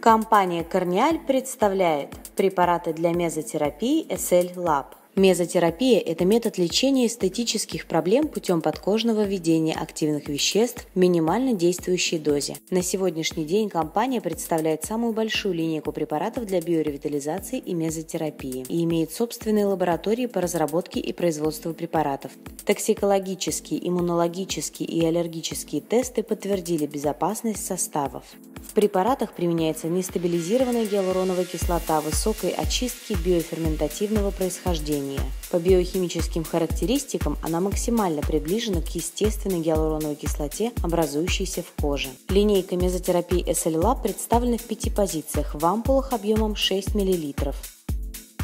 Компания Корниаль представляет препараты для мезотерапии SL Lab. Мезотерапия – это метод лечения эстетических проблем путем подкожного введения активных веществ в минимально действующей дозе. На сегодняшний день компания представляет самую большую линейку препаратов для биоревитализации и мезотерапии и имеет собственные лаборатории по разработке и производству препаратов. Токсикологические, иммунологические и аллергические тесты подтвердили безопасность составов. В препаратах применяется нестабилизированная гиалуроновая кислота высокой очистки биоферментативного происхождения. По биохимическим характеристикам она максимально приближена к естественной гиалуроновой кислоте, образующейся в коже. Линейка мезотерапии SLLab представлена в пяти позициях в ампулах объемом 6 мл.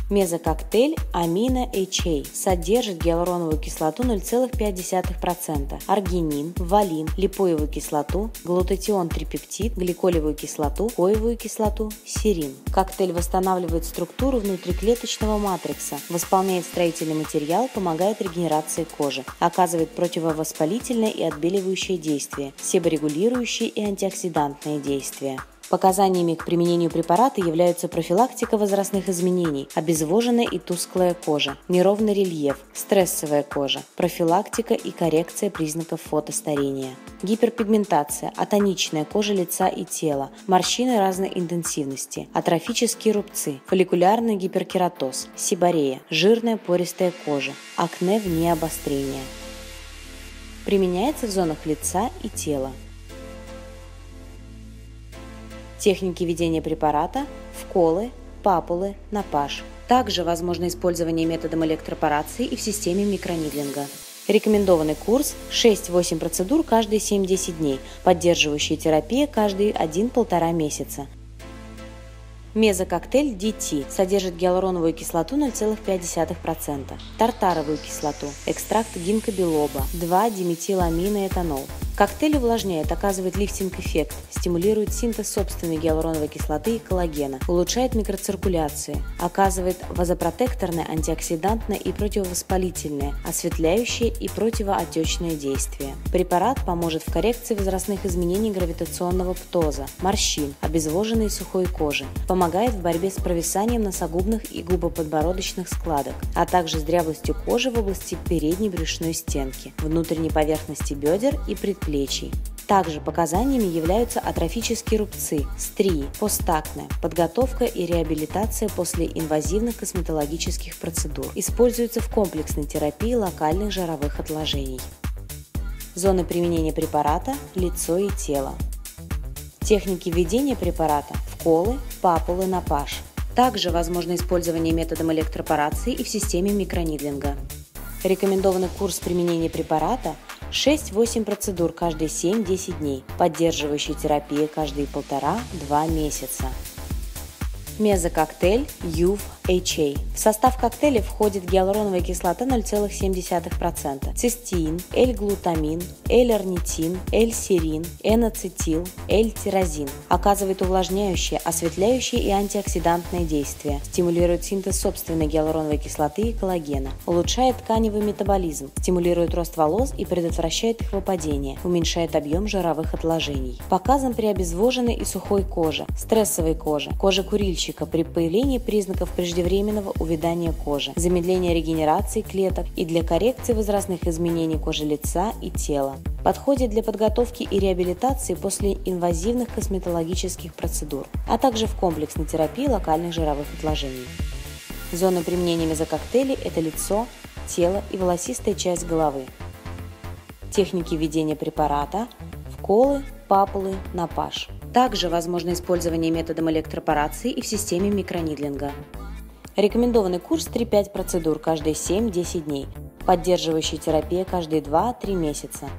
Мезококтейль Амина HA содержит гиалуроновую кислоту 0,5%, аргинин, валин, липоевую кислоту, глутатион трипептид, гликолевую кислоту, коевую кислоту, серин. Коктейль восстанавливает структуру внутриклеточного матрикса, восполняет строительный материал, помогает регенерации кожи, оказывает противовоспалительное и отбеливающее действие, себорегулирующее и антиоксидантные действия. Показаниями к применению препарата являются профилактика возрастных изменений, обезвоженная и тусклая кожа, неровный рельеф, стрессовая кожа, профилактика и коррекция признаков фотостарения, гиперпигментация, атоничная кожа лица и тела, морщины разной интенсивности, атрофические рубцы, фолликулярный гиперкератоз, сибарея, жирная пористая кожа, акне вне обострения. Применяется в зонах лица и тела. Техники ведения препарата, вколы, папулы, напаш. Также возможно использование методом электропорации и в системе микронидлинга. Рекомендованный курс 6-8 процедур каждые 7-10 дней, поддерживающая терапия каждые 1-1,5 месяца. Мезококтейль DT содержит гиалуроновую кислоту 0,5%, тартаровую кислоту, экстракт гинкобилоба, 2-диметиламиноэтанол, Коктейль увлажняет, оказывает лифтинг-эффект, стимулирует синтез собственной гиалуроновой кислоты и коллагена, улучшает микроциркуляцию, оказывает вазопротекторное, антиоксидантное и противовоспалительное, осветляющее и противоотечное действие. Препарат поможет в коррекции возрастных изменений гравитационного птоза, морщин, обезвоженной сухой кожи, помогает в борьбе с провисанием носогубных и губоподбородочных складок, а также с дряблостью кожи в области передней брюшной стенки, внутренней поверхности бедер и предплечья предплечий. Также показаниями являются атрофические рубцы, стрии, постакне, подготовка и реабилитация после инвазивных косметологических процедур. Используется в комплексной терапии локальных жировых отложений. Зоны применения препарата – лицо и тело. Техники введения препарата – вколы, папулы, напаш. Также возможно использование методом электропорации и в системе микронидлинга. Рекомендованный курс применения препарата 6-8 процедур каждые 7-10 дней, поддерживающая терапия каждые полтора-два месяца. Мезококтейль ЮВ HA. В состав коктейля входит гиалуроновая кислота 0,7%, цистеин, L-глутамин, L-орнитин, L-серин, N-ацетил, L-тирозин. Оказывает увлажняющее, осветляющее и антиоксидантное действие, стимулирует синтез собственной гиалуроновой кислоты и коллагена, улучшает тканевый метаболизм, стимулирует рост волос и предотвращает их выпадение, уменьшает объем жировых отложений. Показан при обезвоженной и сухой коже, стрессовой коже, коже курильщика при появлении признаков преждевременного увядания кожи, замедления регенерации клеток и для коррекции возрастных изменений кожи лица и тела. Подходит для подготовки и реабилитации после инвазивных косметологических процедур, а также в комплексной терапии локальных жировых отложений. Зоны применения мезококтейлей – это лицо, тело и волосистая часть головы. Техники введения препарата – вколы, папулы, напаш. Также возможно использование методом электропорации и в системе микронидлинга. Рекомендованный курс 3-5 процедур каждые 7-10 дней. Поддерживающая терапия каждые 2-3 месяца.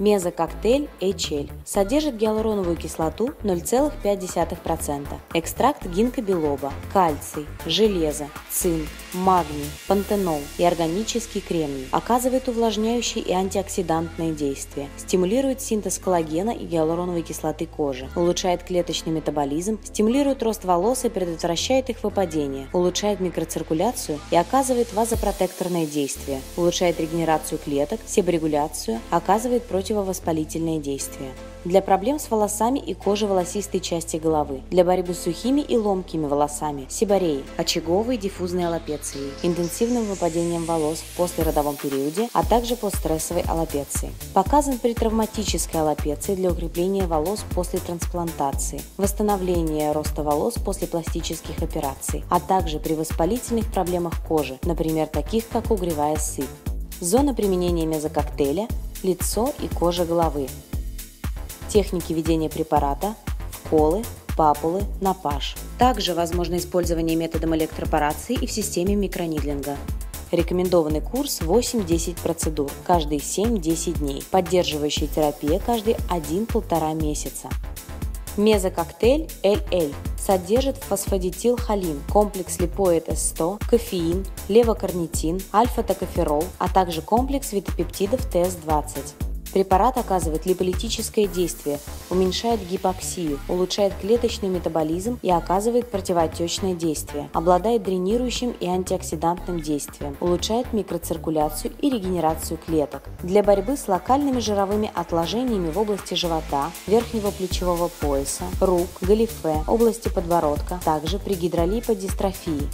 Мезококтейль HL содержит гиалуроновую кислоту 0,5%, экстракт гинкобилоба, кальций, железо, цинк, магний, пантенол и органический кремний. Оказывает увлажняющее и антиоксидантное действие, стимулирует синтез коллагена и гиалуроновой кислоты кожи, улучшает клеточный метаболизм, стимулирует рост волос и предотвращает их выпадение, улучшает микроциркуляцию и оказывает вазопротекторное действие, улучшает регенерацию клеток, себорегуляцию, оказывает против противовоспалительные действия. Для проблем с волосами и кожей волосистой части головы. Для борьбы с сухими и ломкими волосами. Сибареи. Очаговой диффузной аллопеции. Интенсивным выпадением волос в послеродовом периоде, а также постстрессовой аллопеции. Показан при травматической аллопеции для укрепления волос после трансплантации, восстановления роста волос после пластических операций, а также при воспалительных проблемах кожи, например, таких как угревая сыпь. Зона применения мезококтейля – лицо и кожа головы. Техники ведения препарата – вколы, папулы, напаш. Также возможно использование методом электропорации и в системе микронидлинга. Рекомендованный курс 8-10 процедур каждые 7-10 дней. Поддерживающая терапия каждые 1-1,5 месяца. Мезококтейль LL содержит фосфодитилхолин, комплекс липоид С100, кофеин, левокарнитин, альфа-токоферол, а также комплекс витопептидов ТС-20. Препарат оказывает липолитическое действие, уменьшает гипоксию, улучшает клеточный метаболизм и оказывает противоотечное действие, обладает дренирующим и антиоксидантным действием, улучшает микроциркуляцию и регенерацию клеток. Для борьбы с локальными жировыми отложениями в области живота, верхнего плечевого пояса, рук, галифе, области подбородка, также при гидролиподистрофии,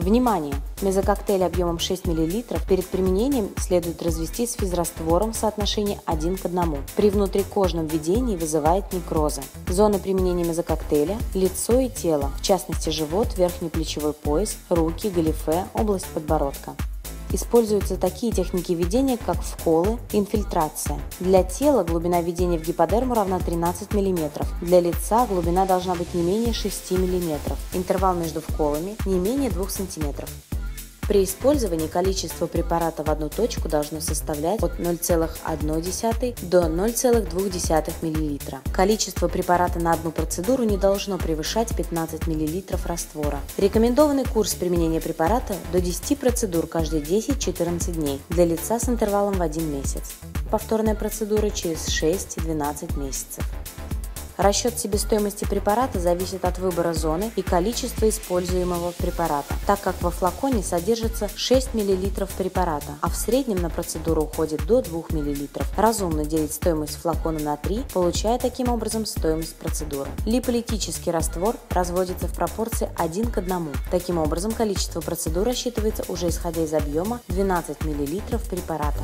Внимание! Мезококтейль объемом 6 мл перед применением следует развести с физраствором в соотношении 1 к 1. При внутрикожном введении вызывает некрозы. Зоны применения мезококтейля – лицо и тело, в частности живот, верхний плечевой пояс, руки, галифе, область подбородка. Используются такие техники введения, как вколы, инфильтрация. Для тела глубина введения в гиподерму равна 13 мм. Для лица глубина должна быть не менее 6 мм. Интервал между вколами не менее 2 см. При использовании количество препарата в одну точку должно составлять от 0,1 до 0,2 мл. Количество препарата на одну процедуру не должно превышать 15 мл раствора. Рекомендованный курс применения препарата до 10 процедур каждые 10-14 дней для лица с интервалом в 1 месяц. Повторная процедура через 6-12 месяцев. Расчет себестоимости препарата зависит от выбора зоны и количества используемого препарата, так как во флаконе содержится 6 мл препарата, а в среднем на процедуру уходит до 2 мл. Разумно делить стоимость флакона на 3, получая таким образом стоимость процедуры. Липолитический раствор разводится в пропорции 1 к 1. Таким образом, количество процедур рассчитывается уже исходя из объема 12 мл препарата.